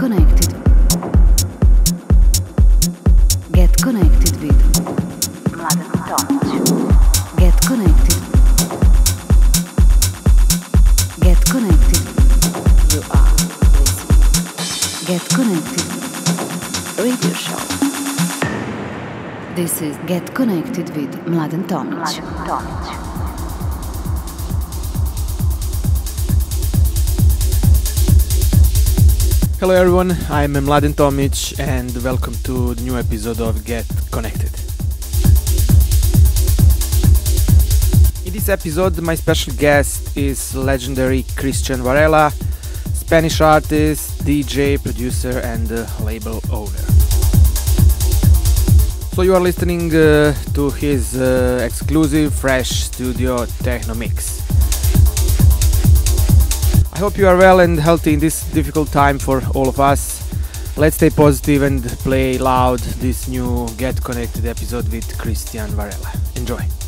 connected. Get connected with Mladen Tomic. Get connected. Get connected. You are listening. Get connected. Radio show. This is Get Connected with Mladen Tomic. Mladen Tomic. Hello everyone, I'm Mladen Tomic and welcome to the new episode of Get Connected. In this episode, my special guest is legendary Cristian Varela, Spanish artist, DJ, producer, and uh, label owner. So you are listening uh, to his uh, exclusive fresh studio techno mix. Hope you are well and healthy in this difficult time for all of us. Let's stay positive and play loud this new Get Connected episode with Cristian Varela. Enjoy.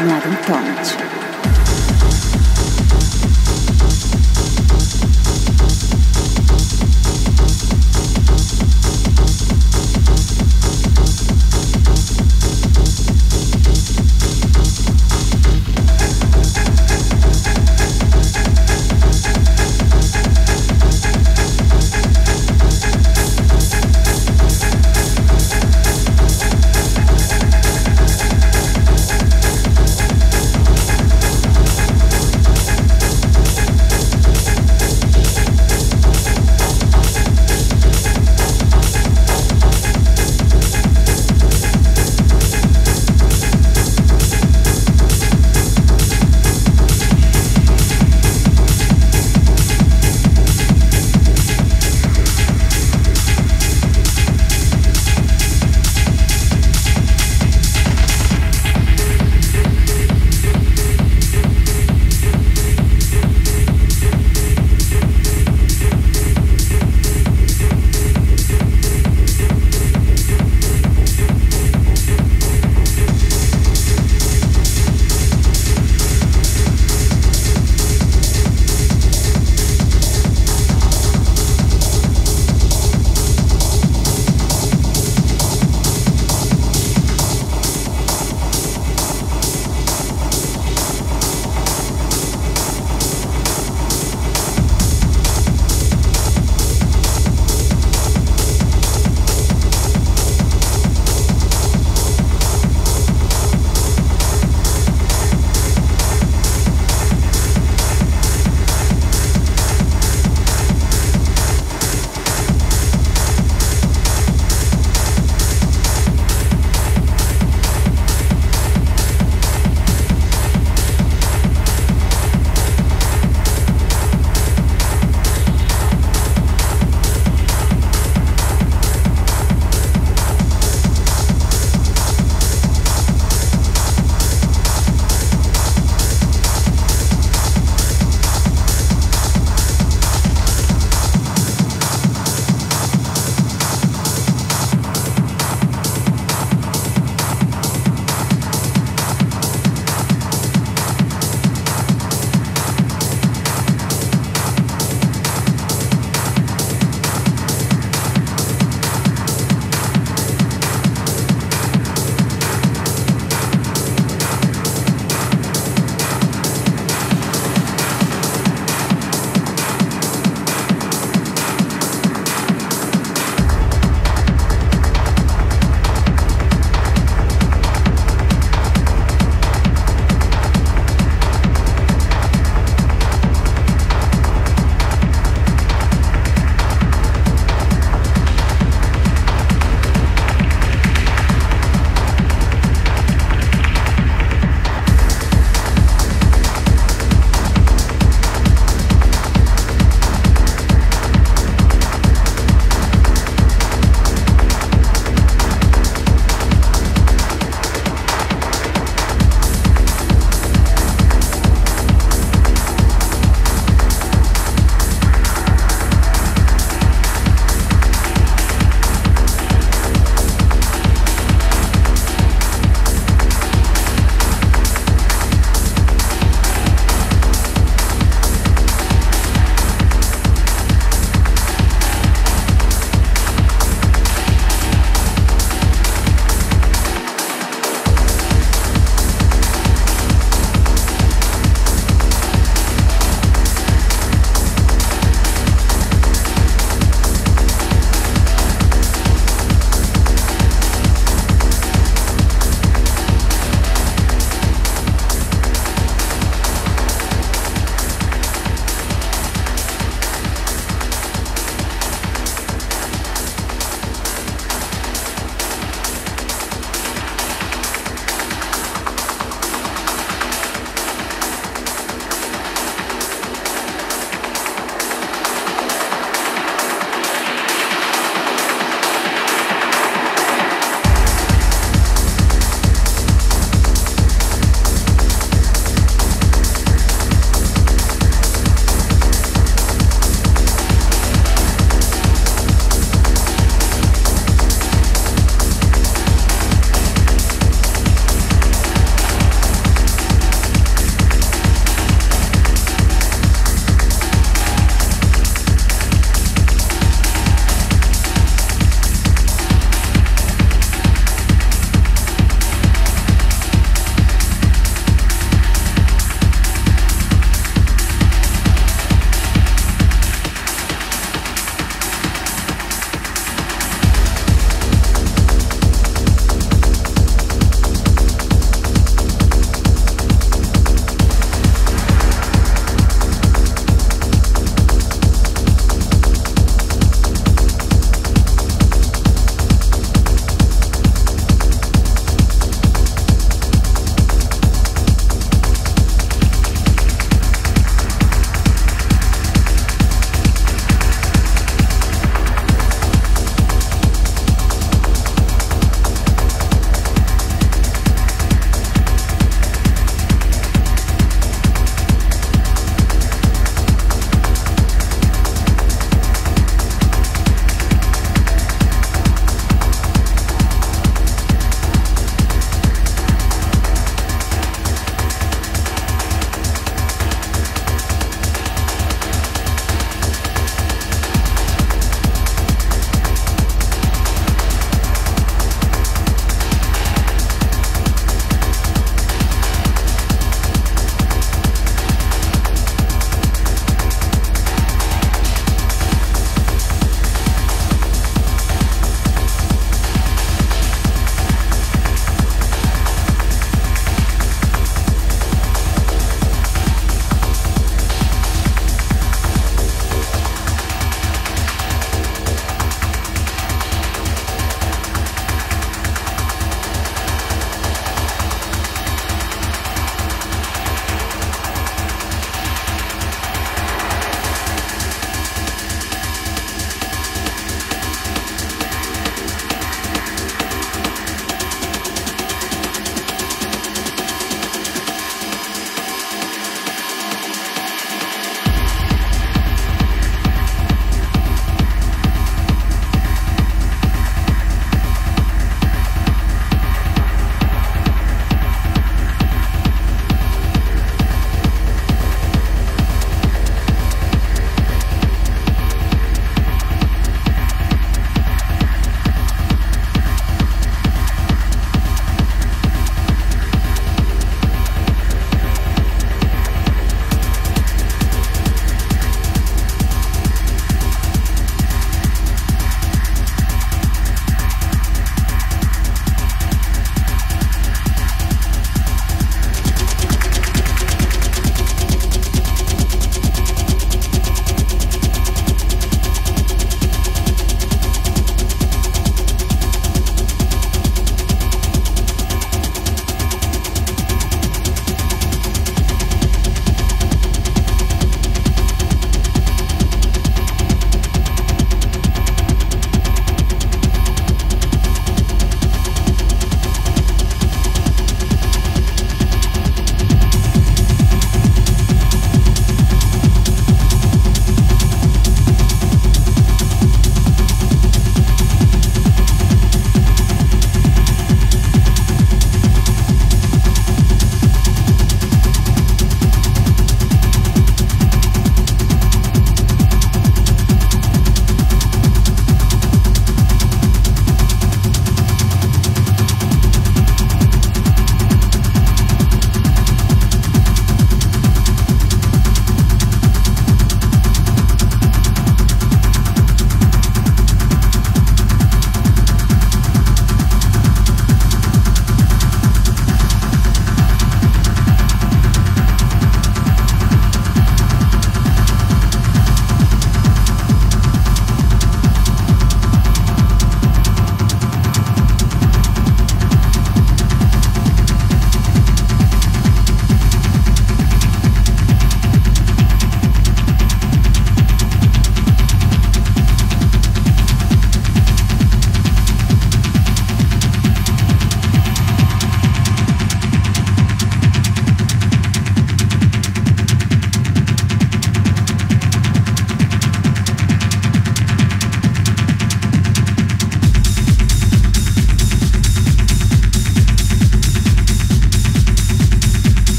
Mladen Tomić.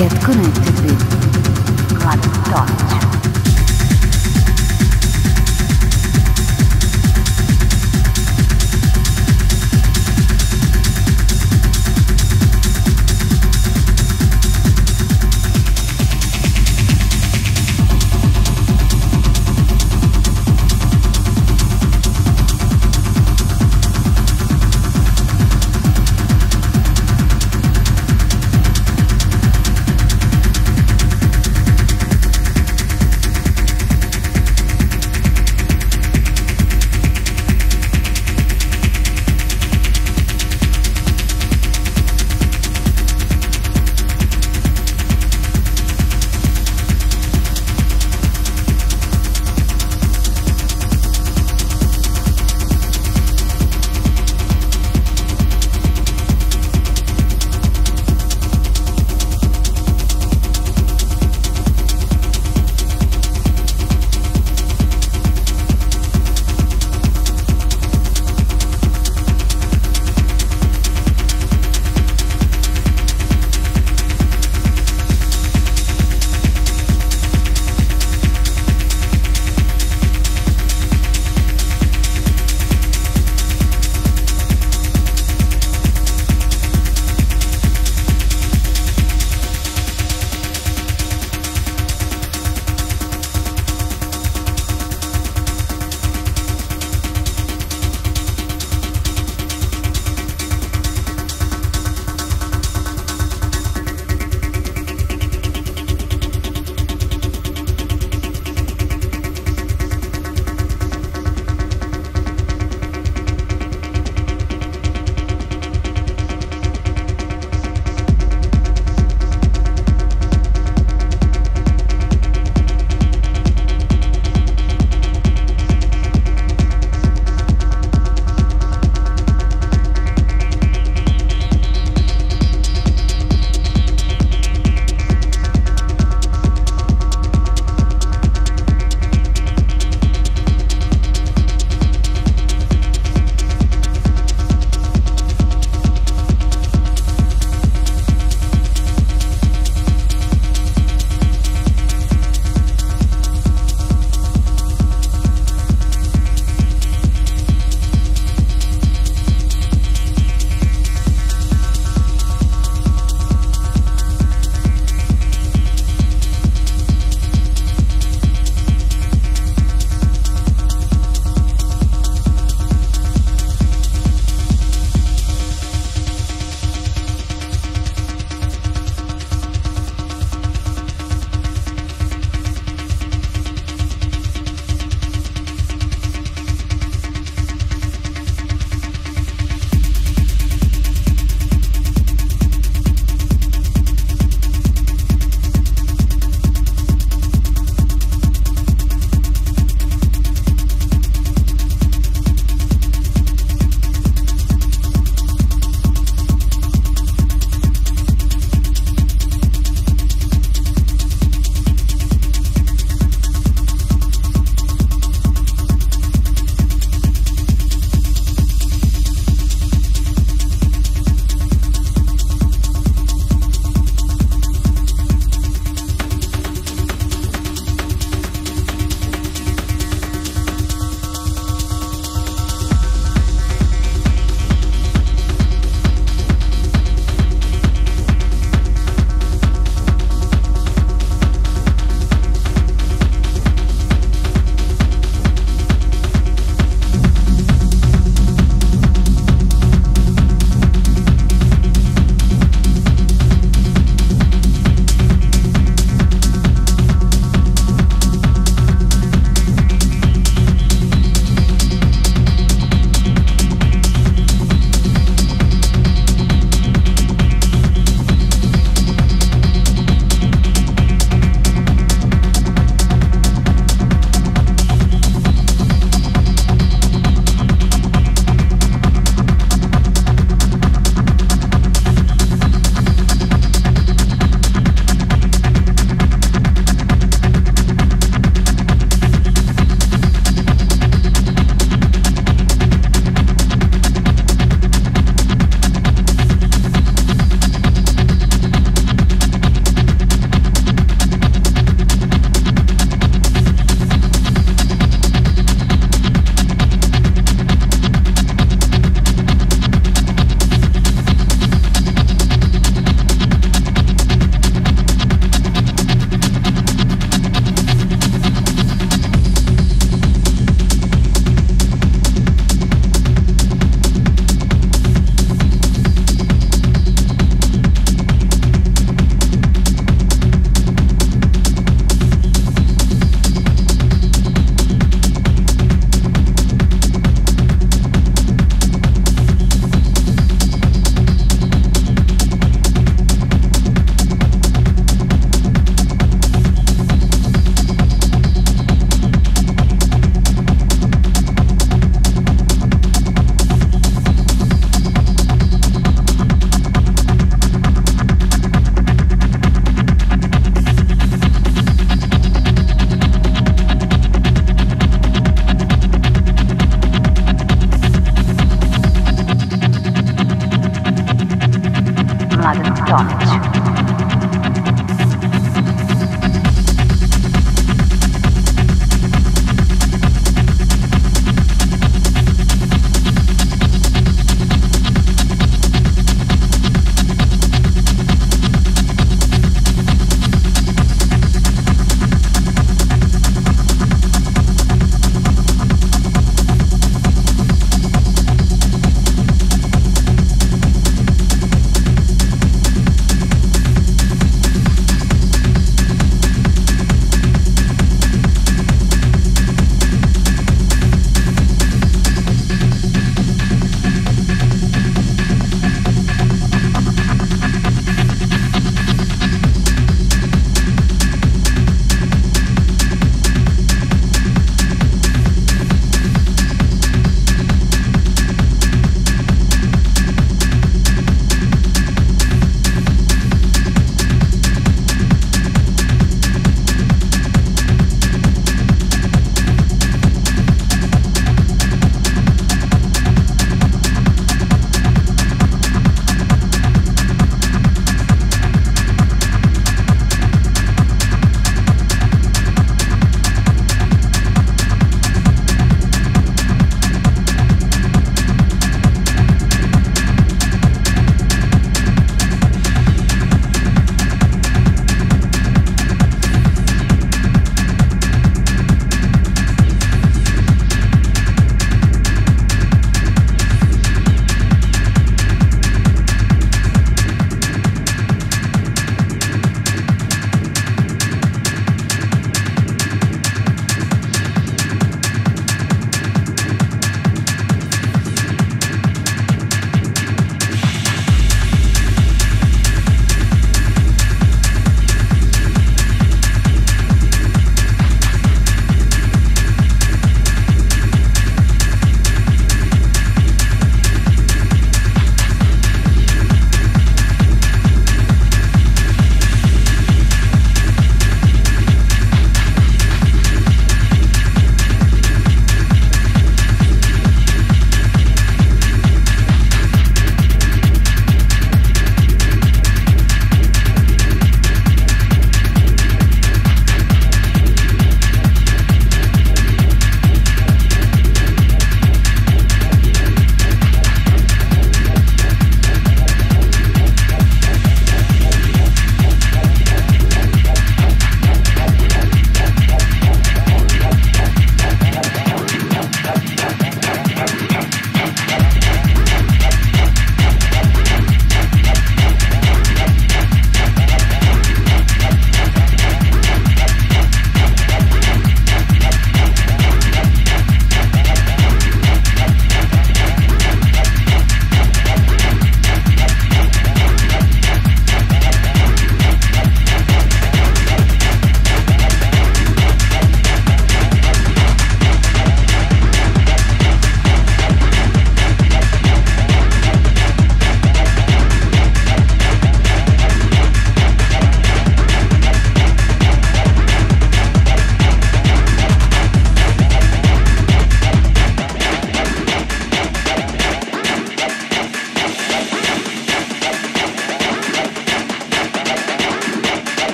Get connected with Mladen Tomic.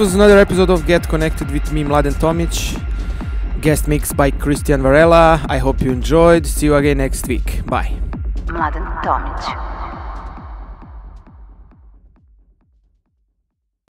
Was another episode of Get Connected with me, Mladen Tomic. Guest mix by Cristian Varela. I hope you enjoyed. See you again next week. Bye. Mladen Tomic.